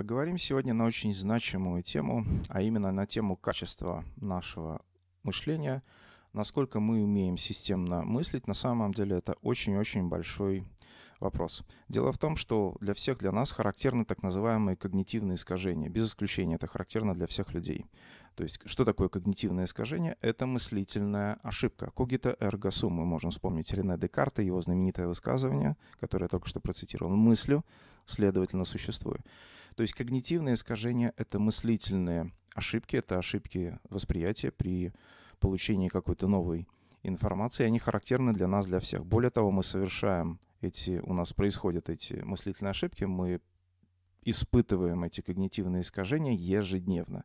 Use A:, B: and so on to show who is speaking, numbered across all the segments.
A: Поговорим сегодня на очень значимую тему, а именно на тему качества нашего мышления, насколько мы умеем системно мыслить. На самом деле это очень-очень большой вопрос. Дело в том, что для всех для нас характерны так называемые когнитивные искажения. Без исключения это характерно для всех людей. То есть что такое когнитивное искажение? Это мыслительная ошибка. Когита эрго сум. Мы можем вспомнить Рене Декарта, его знаменитое высказывание, которое я только что процитировал. Мыслю, следовательно, существую. То есть когнитивное искажение — это мыслительные ошибки, это ошибки восприятия при получении какой-то новой информации. Они характерны для нас, для всех. Более того, мы совершаем эти, у нас происходят эти мыслительные ошибки, мы испытываем эти когнитивные искажения ежедневно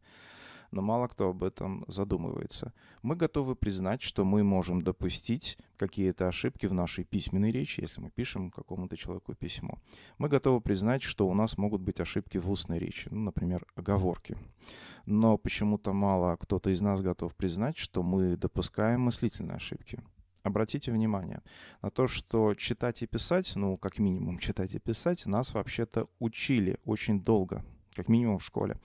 A: но мало кто об этом задумывается. Мы готовы признать, что мы можем допустить какие-то ошибки в нашей письменной речи, если мы пишем какому-то человеку письмо. Мы готовы признать, что у нас могут быть ошибки в устной речи, ну, например, оговорки. Но почему-то мало кто-то из нас готов признать, что мы допускаем мыслительные ошибки обратите внимание на то, что читать и писать, ну, как минимум читать и писать, нас вообще-то учили очень долго как минимум в школе.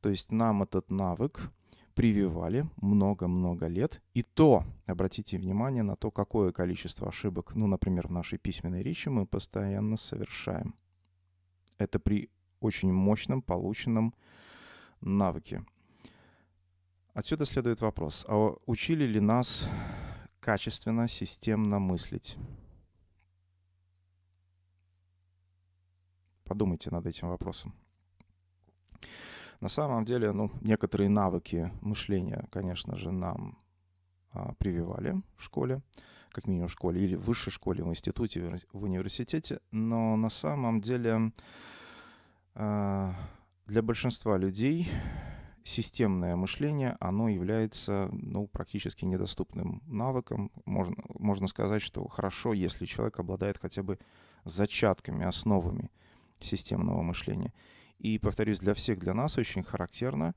A: То есть нам этот навык прививали много-много лет. И то, обратите внимание на то, какое количество ошибок, ну, например, в нашей письменной речи мы постоянно совершаем. Это при очень мощном полученном навыке. Отсюда следует вопрос, а учили ли нас качественно, системно мыслить? Подумайте над этим вопросом. На самом деле, ну, некоторые навыки мышления, конечно же, нам а, прививали в школе, как минимум в школе, или в высшей школе, в институте, в университете, но на самом деле а, для большинства людей системное мышление, оно является ну, практически недоступным навыком. Можно, можно сказать, что хорошо, если человек обладает хотя бы зачатками, основами системного мышления. И, повторюсь, для всех, для нас очень характерно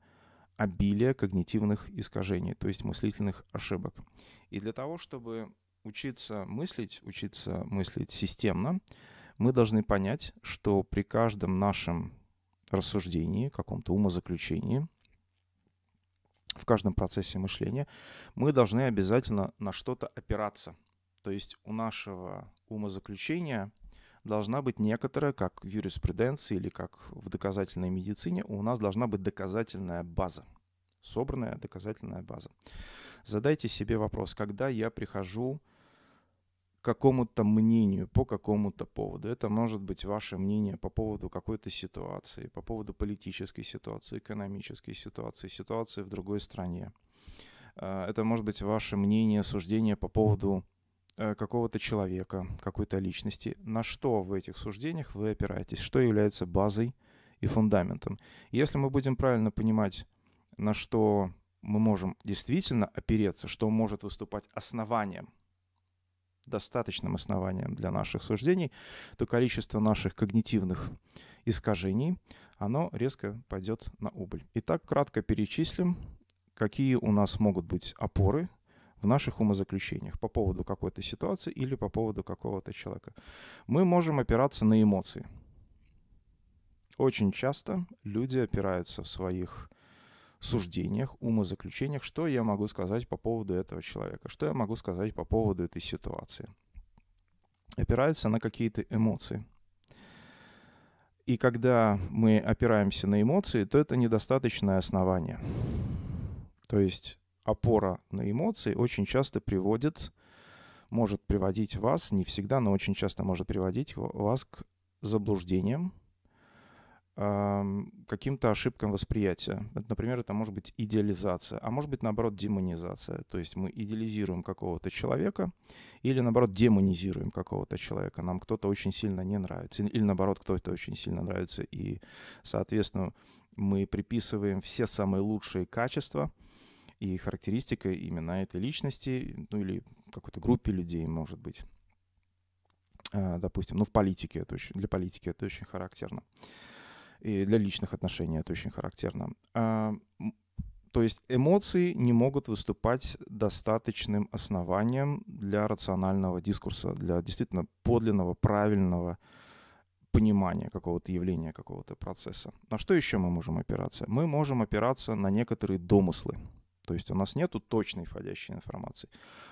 A: обилие когнитивных искажений, то есть мыслительных ошибок. И для того, чтобы учиться мыслить, учиться мыслить системно, мы должны понять, что при каждом нашем рассуждении, каком-то умозаключении, в каждом процессе мышления, мы должны обязательно на что-то опираться. То есть у нашего умозаключения – должна быть некоторая, как в юриспруденции или как в доказательной медицине, у нас должна быть доказательная база, собранная доказательная база. Задайте себе вопрос, когда я прихожу к какому-то мнению по какому-то поводу. Это может быть ваше мнение по поводу какой-то ситуации, по поводу политической ситуации, экономической ситуации, ситуации в другой стране. Э, это может быть ваше мнение, суждение по поводу какого-то человека, какой-то личности, на что в этих суждениях вы опираетесь, что является базой и фундаментом. Если мы будем правильно понимать, на что мы можем действительно опереться, что может выступать основанием, достаточным основанием для наших суждений, то количество наших когнитивных искажений, оно резко пойдет на убыль. Итак, кратко перечислим, какие у нас могут быть опоры в наших умозаключениях по поводу какой-то ситуации или по поводу какого-то человека. Мы можем опираться на эмоции. Очень часто люди опираются в своих суждениях, умозаключениях, что я могу сказать по поводу этого человека, что я могу сказать по поводу этой ситуации. Опираются на какие-то эмоции. И когда мы опираемся на эмоции, то это недостаточное основание. То есть опора на эмоции очень часто приводит, может приводить вас, не всегда, но очень часто может приводить вас к заблуждениям, каким-то ошибкам восприятия. Например, это может быть идеализация, а может быть, наоборот, демонизация. То есть мы идеализируем какого-то человека или, наоборот, демонизируем какого-то человека. Нам кто-то очень сильно не нравится, или, наоборот, кто-то очень сильно нравится. И, соответственно, мы приписываем все самые лучшие качества – и характеристика именно этой личности, ну или какой-то группе людей, может быть. А, допустим, ну в политике это очень, для политики это очень характерно. И для личных отношений это очень характерно. А, то есть эмоции не могут выступать достаточным основанием для рационального дискурса, для действительно подлинного, правильного, понимания какого-то явления, какого-то процесса. На что еще мы можем опираться? Мы можем опираться на некоторые домыслы. То есть у нас нету точной входящей информации.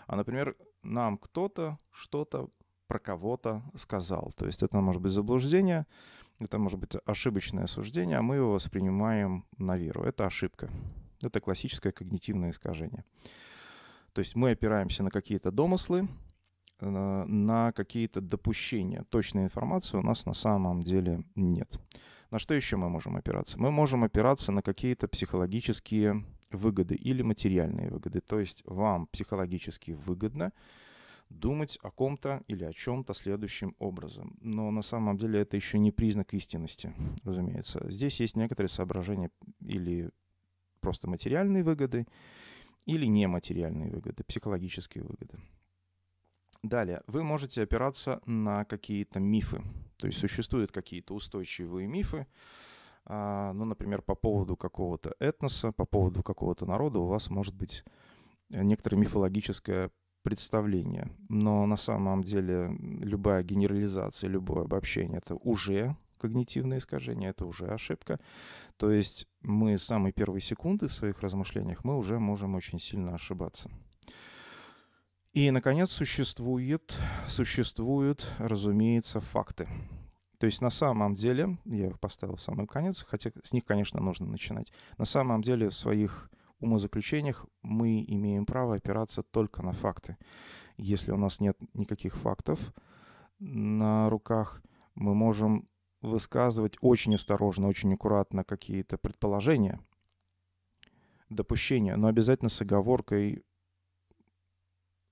A: А, например, нам кто-то что-то про кого-то сказал. То есть это может быть заблуждение, это может быть ошибочное суждение, а мы его воспринимаем на веру. Это ошибка. Это классическое когнитивное искажение. То есть мы опираемся на какие-то домыслы, на какие-то допущения. Точной информации у нас на самом деле нет. На что еще мы можем опираться? Мы можем опираться на какие-то психологические выгоды или материальные выгоды. То есть вам психологически выгодно думать о ком-то или о чем-то следующим образом. Но на самом деле это еще не признак истинности, разумеется. Здесь есть некоторые соображения или просто материальные выгоды, или нематериальные выгоды, психологические выгоды. Далее, вы можете опираться на какие-то мифы. То есть существуют какие-то устойчивые мифы, ну, например, по поводу какого-то этноса, по поводу какого-то народа у вас может быть некоторое мифологическое представление. Но на самом деле любая генерализация, любое обобщение — это уже когнитивное искажение, это уже ошибка. То есть мы с самой первой секунды в своих размышлениях мы уже можем очень сильно ошибаться. И, наконец, существует, существуют, разумеется, факты. То есть на самом деле, я их поставил в самый конец, хотя с них, конечно, нужно начинать. На самом деле в своих умозаключениях мы имеем право опираться только на факты. Если у нас нет никаких фактов на руках, мы можем высказывать очень осторожно, очень аккуратно какие-то предположения, допущения, но обязательно с оговоркой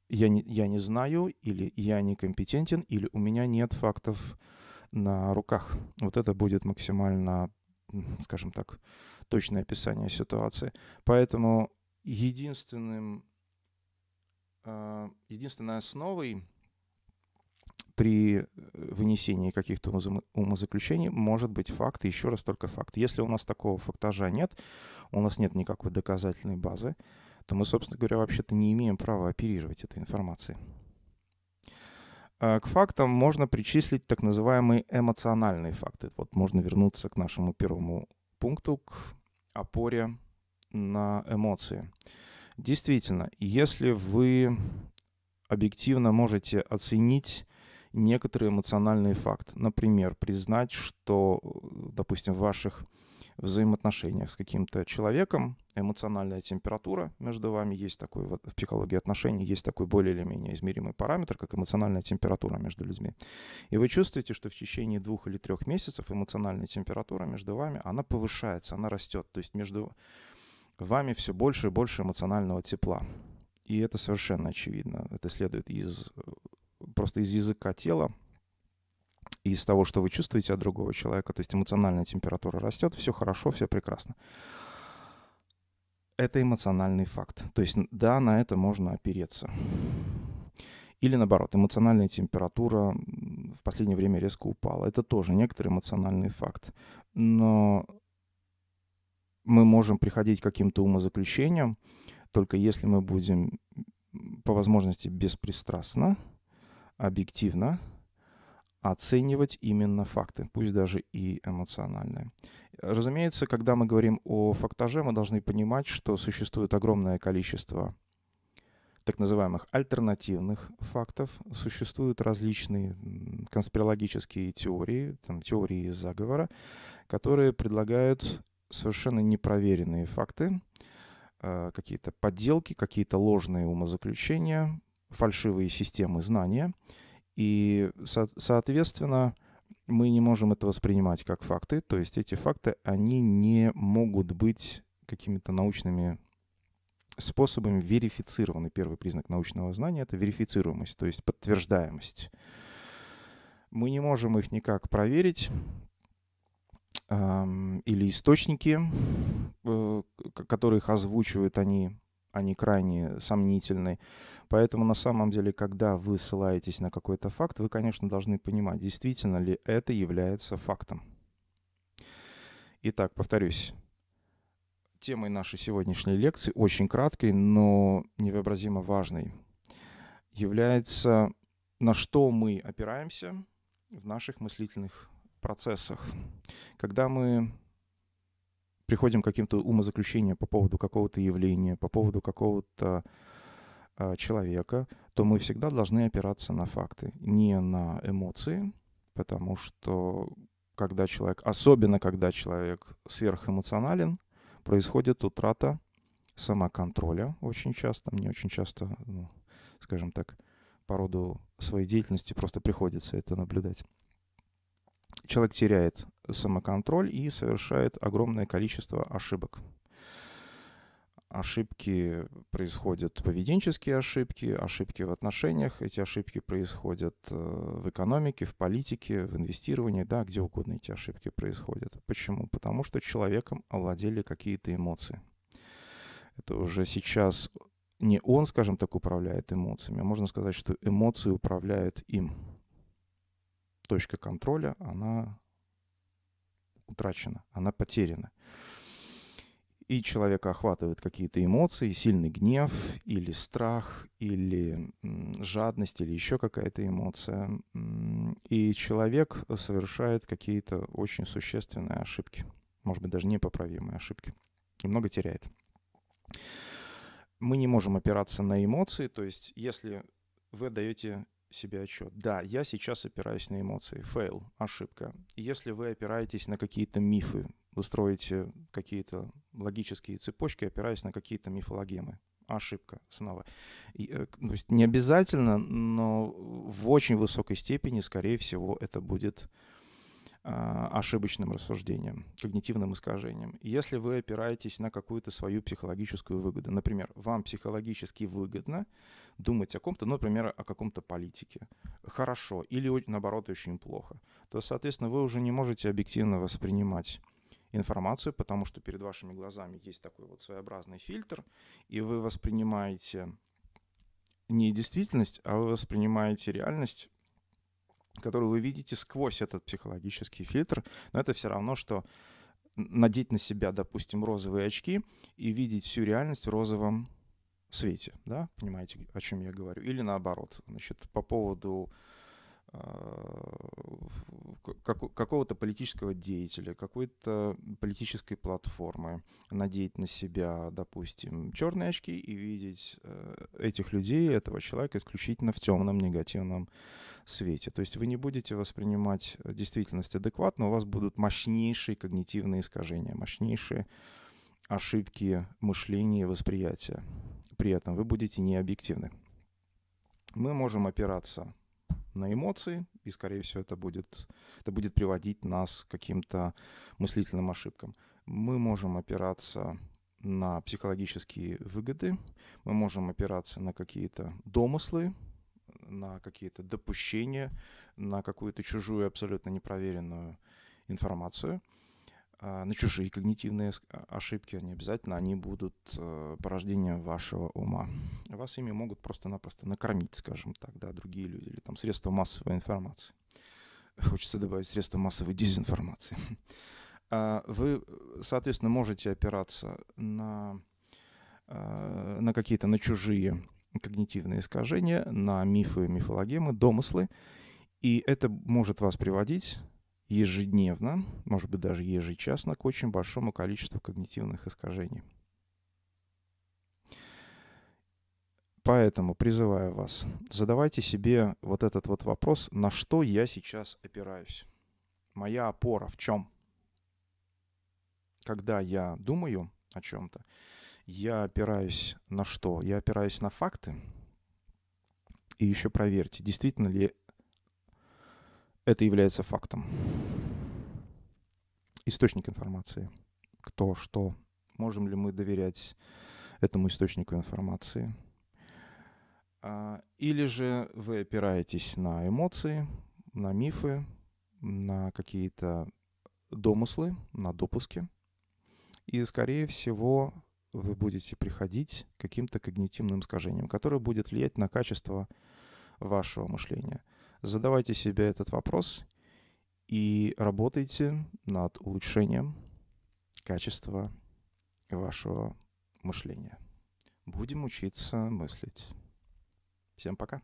A: я не, я не знаю, или я некомпетентен, или у меня нет фактов на руках. Вот это будет максимально, скажем так, точное описание ситуации. Поэтому единственным, а, единственной основой при э, вынесении каких-то умозаключений может быть факт, еще раз только факт. Если у нас такого фактажа нет, у нас нет никакой доказательной базы, то мы, собственно говоря, вообще-то не имеем права оперировать этой информацией. А, к фактам можно причислить так называемые эмоциональные факты. Вот можно вернуться к нашему первому пункту, к опоре на эмоции. Действительно, если вы объективно можете оценить некоторый эмоциональный факт. Например, признать, что, допустим, в ваших взаимоотношениях с каким-то человеком эмоциональная температура между вами есть такой, вот в психологии отношений есть такой более или менее измеримый параметр, как эмоциональная температура между людьми. И вы чувствуете, что в течение двух или трех месяцев эмоциональная температура между вами, она повышается, она растет. То есть между вами все больше и больше эмоционального тепла. И это совершенно очевидно. Это следует из просто из языка тела, из того, что вы чувствуете от другого человека, то есть эмоциональная температура растет, все хорошо, все прекрасно. Это эмоциональный факт. То есть, да, на это можно опереться. Или наоборот, эмоциональная температура в последнее время резко упала. Это тоже некоторый эмоциональный факт. Но мы можем приходить к каким-то умозаключениям, только если мы будем по возможности беспристрастно объективно оценивать именно факты, пусть даже и эмоциональные. Разумеется, когда мы говорим о фактаже, мы должны понимать, что существует огромное количество так называемых альтернативных фактов. Существуют различные конспирологические теории, там, теории заговора, которые предлагают совершенно непроверенные факты, э, какие-то подделки, какие-то ложные умозаключения, фальшивые системы знания. И, со- соответственно, мы не можем это воспринимать как факты. То есть эти факты, они не могут быть какими-то научными способами верифицированы. Первый признак научного знания — это верифицируемость, то есть подтверждаемость. Мы не можем их никак проверить, или источники, э, которые их озвучивают, они, они крайне сомнительны. Поэтому на самом деле, когда вы ссылаетесь на какой-то факт, вы, конечно, должны понимать, действительно ли это является фактом. Итак, повторюсь, темой нашей сегодняшней лекции, очень краткой, но невообразимо важной, является на что мы опираемся в наших мыслительных процессах. Когда мы приходим к каким-то умозаключениям по поводу какого-то явления, по поводу какого-то э, человека, то мы всегда должны опираться на факты, не на эмоции, потому что когда человек, особенно когда человек сверхэмоционален, происходит утрата самоконтроля очень часто. Мне очень часто, ну, скажем так, по роду своей деятельности просто приходится это наблюдать. Человек теряет самоконтроль и совершает огромное количество ошибок. Ошибки происходят, поведенческие ошибки, ошибки в отношениях. Эти ошибки происходят э, в экономике, в политике, в инвестировании, да, где угодно эти ошибки происходят. Почему? Потому что человеком овладели какие-то эмоции. Это уже сейчас не он, скажем так, управляет эмоциями, а можно сказать, что эмоции управляют им. Точка контроля, она утрачена, она потеряна. И человека охватывают какие-то эмоции, сильный гнев или страх, или жадность, или еще какая-то эмоция. И человек совершает какие-то очень существенные ошибки, может быть, даже непоправимые ошибки, и много теряет мы не можем опираться на эмоции, то есть если вы даете себе отчет, да, я сейчас опираюсь на эмоции, фейл, ошибка. Если вы опираетесь на какие-то мифы, вы строите какие-то логические цепочки, опираясь на какие-то мифологемы, ошибка снова. И, э, то есть не обязательно, но в очень высокой степени, скорее всего, это будет ошибочным рассуждением, когнитивным искажением. Если вы опираетесь на какую-то свою психологическую выгоду, например, вам психологически выгодно думать о ком-то, например, о каком-то политике, хорошо или наоборот очень плохо, то, соответственно, вы уже не можете объективно воспринимать информацию, потому что перед вашими глазами есть такой вот своеобразный фильтр, и вы воспринимаете не действительность, а вы воспринимаете реальность которую вы видите сквозь этот психологический фильтр, но это все равно, что надеть на себя, допустим, розовые очки и видеть всю реальность в розовом свете, да, понимаете, о чем я говорю, или наоборот, значит, по поводу Э, какого-то политического деятеля, какой-то политической платформы, надеть на себя, допустим, черные очки и видеть э, этих людей, этого человека исключительно в темном негативном свете. То есть вы не будете воспринимать действительность адекватно, у вас будут мощнейшие когнитивные искажения, мощнейшие ошибки мышления и восприятия. При этом вы будете необъективны. Мы можем опираться на эмоции, и, скорее всего, это будет, это будет приводить нас к каким-то мыслительным ошибкам. Мы можем опираться на психологические выгоды, мы можем опираться на какие-то домыслы, на какие-то допущения, на какую-то чужую, абсолютно непроверенную информацию – на чужие когнитивные а, ошибки, не обязательно они будут э, порождением вашего ума. Вас ими могут просто-напросто накормить, скажем так, да, другие люди, или там средства массовой информации. Хочется добавить средства массовой дезинформации. А, вы, соответственно, можете опираться на, на какие-то, на чужие когнитивные искажения, на мифы, мифологемы, домыслы, и это может вас приводить ежедневно, может быть даже ежечасно, к очень большому количеству когнитивных искажений. Поэтому призываю вас, задавайте себе вот этот вот вопрос, на что я сейчас опираюсь. Моя опора в чем? Когда я думаю о чем-то, я опираюсь на что? Я опираюсь на факты. И еще проверьте, действительно ли это является фактом. Источник информации. Кто, что. Можем ли мы доверять этому источнику информации? А, или же вы опираетесь на эмоции, на мифы, на какие-то домыслы, на допуски. И, скорее всего, вы будете приходить к каким-то когнитивным искажениям, которые будет влиять на качество вашего мышления – Задавайте себе этот вопрос и работайте над улучшением качества вашего мышления. Будем учиться мыслить. Всем пока.